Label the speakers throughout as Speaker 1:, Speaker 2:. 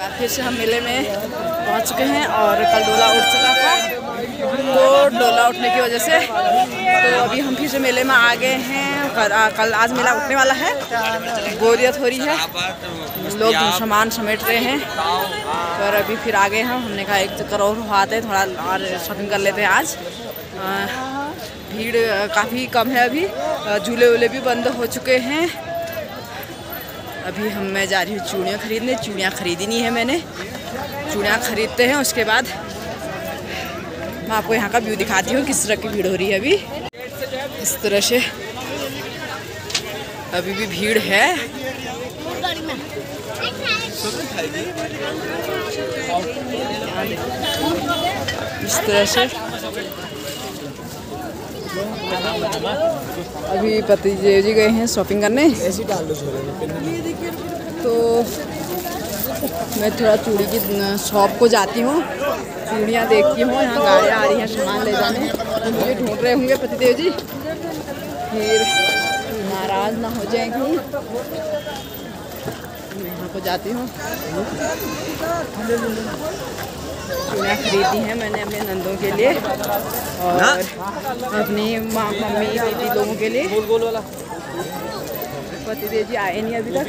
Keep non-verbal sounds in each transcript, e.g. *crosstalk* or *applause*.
Speaker 1: फिर से हम मेले में पहुँच चुके हैं और कल डोला उठ चुका था। तो डोला उठने की वजह से तो अभी हम फिर से मेले में आ गए हैं। कल, कल आज मेला उठने वाला है। बोरियत हो रही है। लोग सामान समेट रहे हैं। और अभी फिर आ गए हम। हमने कहा एक चक्कर और आते हैं थोड़ा और शॉपिंग कर लेते हैं आज। भीड़ काफ़ी कम है अभी। झूले वूले भी बंद हो चुके हैं। अभी हम, मैं जा रही हूँ चूड़ियाँ खरीदने। चूड़ियाँ खरीदी नहीं है मैंने। चूड़ियाँ खरीदते हैं, उसके बाद मैं आपको यहाँ का व्यू दिखाती हूँ, किस तरह की भीड़ हो रही है अभी। इस तरह से अभी भी भीड़ है। इस तरह से अभी पति जी गए हैं शॉपिंग करने। तो मैं थोड़ा चूड़ी की शॉप को जाती हूँ। चूड़ियाँ देखती हूँ यहाँ गाड़ियाँ आ रही हैं सामान ले जाने। तो मुझे ढूंढ रहे होंगे पतिदेव जी। फिर नाराज़ ना हो जाएँगी। मैं यहाँ को जाती हूँ। चूड़ियाँ खरीदी हैं मैंने अपने नंदों के लिए और अपनी माँ मम्मी दीदी लोगों के लिए। पतिदेव जी आए नहीं अभी तक।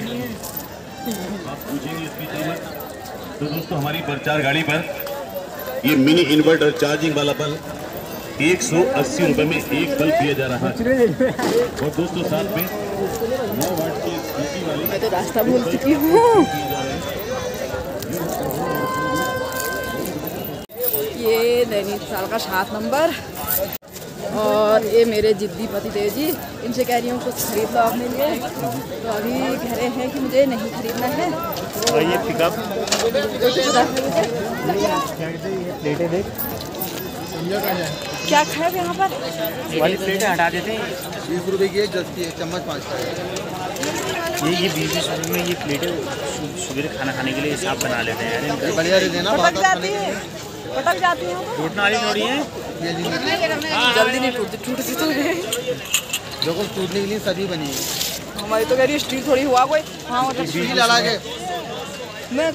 Speaker 2: तो दोस्तों हमारी प्रचार गाड़ी पर ये मिनी इन्वर्टर चार्जिंग वाला बल्ब एक सौ अस्सी रुपए में एक बल्ब दिया जा रहा है। और दोस्तों साथ में नौ वाट की वाली
Speaker 1: मैं तो रास्ता भूल चुकी हूँ ये नैनीताल का सात नंबर। और ये मेरे जिद्दी पति देव जी इनसे कह रही हूँ कुछ खरीद लो आपने लिए। तो अभी कह रहे हैं कि मुझे नहीं खरीदना है।
Speaker 3: और ये पिकअप प्लेटें देख
Speaker 1: क्या खाए यहाँ पर?
Speaker 3: वाली प्लेटें हटा देते हैं।
Speaker 4: बीस रुपए की एक दस की चम्मच पाँच का
Speaker 3: ये ये बीस बीस रुपये में ये प्लेटें सु- सवेरे खाना खाने के लिए साफ़ बना लेते हैं। यार
Speaker 4: बढ़िया रहते हैं ना
Speaker 1: पटक जाती है। है
Speaker 3: टूटने वाली थोड़ी है।
Speaker 1: जल्दी नहीं टूटती टूटती तो है
Speaker 4: देखो टूटने के लिए सभी बनी है।
Speaker 1: हमारी तो कह रही है स्टील थोड़ी हुआ कोई। हाँ मतलब
Speaker 4: स्टील लड़ा है।
Speaker 1: मैं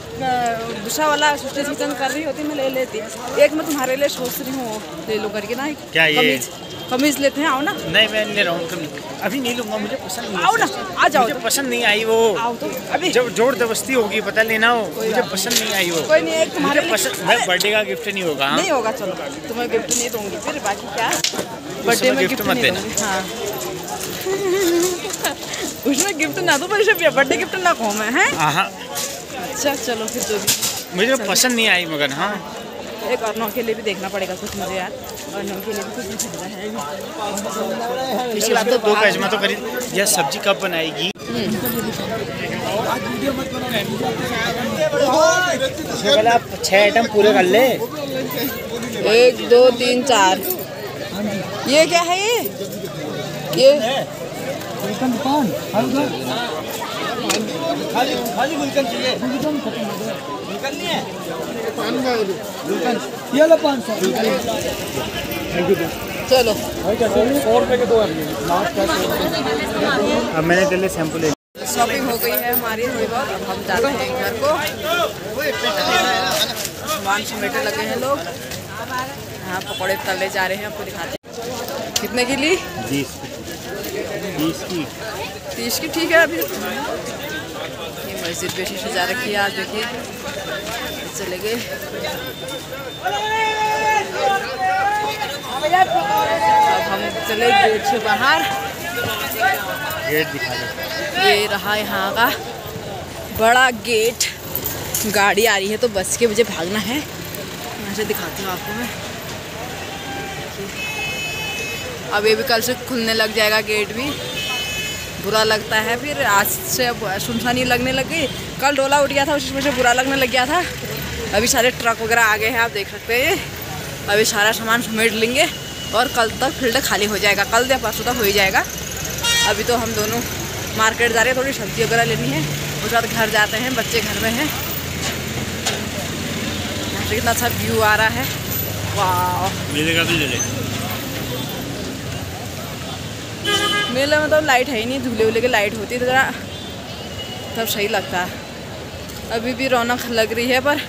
Speaker 1: दूसरा वाला सोचते किचन कर रही होती मैं ले लेती। एक मैं तुम्हारे लिए सोच रही हूँ ले लो करके ना
Speaker 3: क्या ये?
Speaker 1: कमीज कमीज लेते हैं आओ ना।
Speaker 3: नहीं मैं ले रहा हूँ कभी अभी नहीं लूँगा मुझे पसंद नहीं
Speaker 1: आओ ना आ जाओ।
Speaker 3: मुझे। पसंद नहीं आई वो।
Speaker 1: आओ तो अभी।
Speaker 3: जब ज़बरदस्ती होगी पता लेना हो मुझे पसंद नहीं आई वो।
Speaker 1: कोई नहीं एक तुम्हारे
Speaker 3: पसंद मैं बर्थडे का गिफ्ट नहीं होगा हाँ?
Speaker 1: नहीं होगा चलो। तुम्हें गिफ्ट नहीं दूँगी फिर बाकी क्या? बर्थडे में गिफ्ट
Speaker 3: मत देना।
Speaker 1: हाँ। *laughs* उसमें गिफ्ट ना दो पर बर्थडे गिफ्ट ना कहूँ मैं है
Speaker 3: हाँ।
Speaker 1: अच्छा चलो फिर जो भी।
Speaker 3: मुझे पसंद नहीं आई मगर हाँ।
Speaker 1: एक अर्नव के लिए भी देखना पड़ेगा कुछ मुझे यार। अर्नव के लिए भी कुछ नहीं खरीदा है।
Speaker 3: इसके बाद तो दो पैजमा तो खरीद यह सब्ज़ी कब बनाएगी? उसमें आप छः आइटम पूरे कर ले।
Speaker 1: एक दो तीन चार। ये क्या है ये? ये चलो।
Speaker 3: अब मैंने तेरे शैम्पू ले
Speaker 1: शॉपिंग हो गई है हमारी थोड़ी बहुत अब हम जाते हैं घर को। सामान समेटे लगे हैं लोग। यहाँ पकौड़े तले जा रहे हैं आपको दिखाते हैं। कितने की ली?
Speaker 3: बीस बीस की।
Speaker 1: तीस की ठीक है अभी। ये मस्जिद पे शीशे जा रखी है आज देखिए चले गए। अब हम चले गेट से बाहर।
Speaker 3: गेट दिखा दे
Speaker 1: ये रहा यहाँ का बड़ा गेट। गाड़ी आ रही है तो बस के मुझे भागना है। यहाँ से दिखाती हूँ आपको मैं। अब ये भी कल से खुलने लग जाएगा गेट भी। बुरा लगता है। फिर आज से अब सुनसानी लगने लग गई। कल डोला उठ गया था, उसी से बुरा लगने लग गया था। अभी सारे ट्रक वगैरह आ गए हैं, आप देख सकते हैं। अभी सारा सामान समेट लेंगे और कल तक फ़ील्ड खाली हो जाएगा। कल या परसों तक हो ही जाएगा। अभी तो हम दोनों मार्केट जा रहे हैं, थोड़ी सब्ज़ी वगैरह लेनी है। उसके बाद घर जाते हैं, बच्चे घर में हैं। कितना अच्छा व्यू आ रहा है। वाह।
Speaker 3: मिलेगा ले ले।
Speaker 1: मेले में तो लाइट है ही नहीं झूले वूले की लाइट होती तो ज़रा तब सही लगता है। अभी भी रौनक लग रही है, पर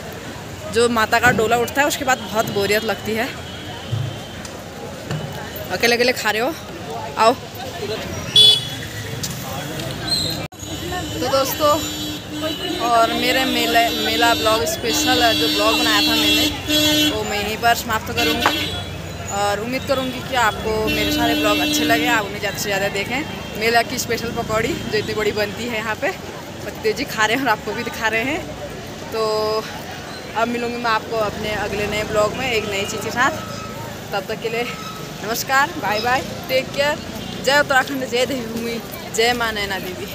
Speaker 1: जो माता का डोला उठता है, उसके बाद बहुत बोरियत लगती है। अकेले अकेले खा रहे हो? आओ। तो दोस्तों, और मेरे मेला मेला ब्लॉग स्पेशल जो ब्लॉग बनाया था मैंने वो मैं यहीं पर समाप्त करूँगी। और उम्मीद करूँगी कि आपको मेरे सारे ब्लॉग अच्छे लगे, आप उन्हें ज़्यादा से ज़्यादा देखें। मेला की स्पेशल पकौड़ी, जो इतनी बड़ी बनती है यहाँ पे पति जी खा रहे हैं और आपको भी दिखा रहे हैं। तो अब मिलूँगी मैं आपको अपने अगले नए ब्लॉग में एक नई चीज़ के साथ। तब तक के लिए नमस्कार, बाय बाय टेक केयर जय उत्तराखंड, जय देवभूमि जय माँ नैना देवी।